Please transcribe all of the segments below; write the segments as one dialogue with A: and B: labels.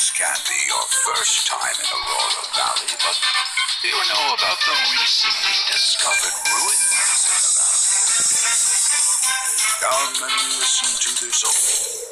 A: this can't be your first time in Aurora Valley, but do you know about the recently discovered ruins? Come and listen to this.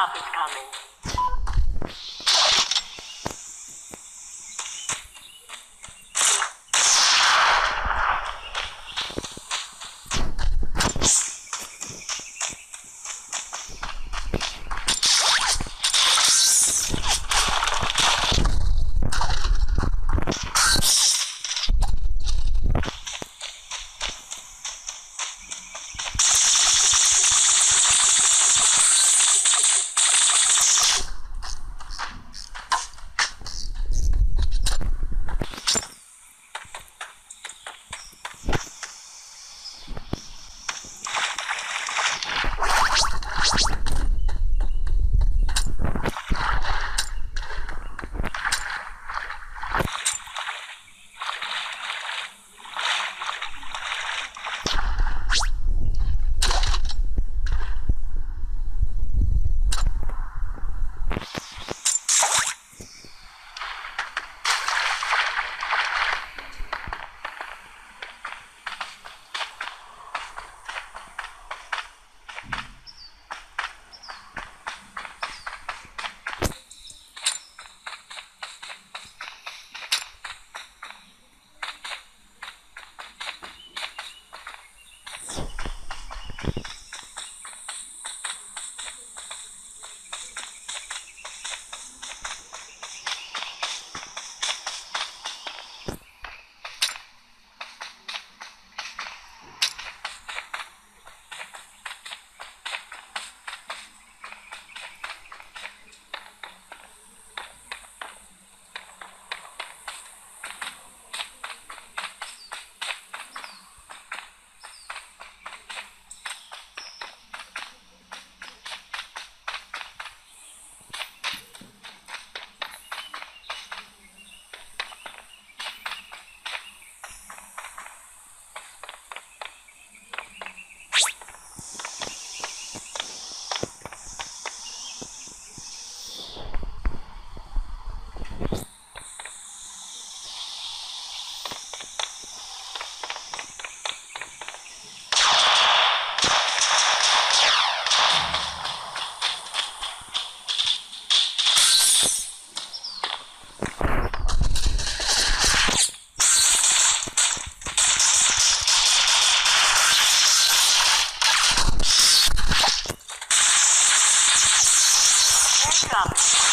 B: Airdrop is coming. Deutschland.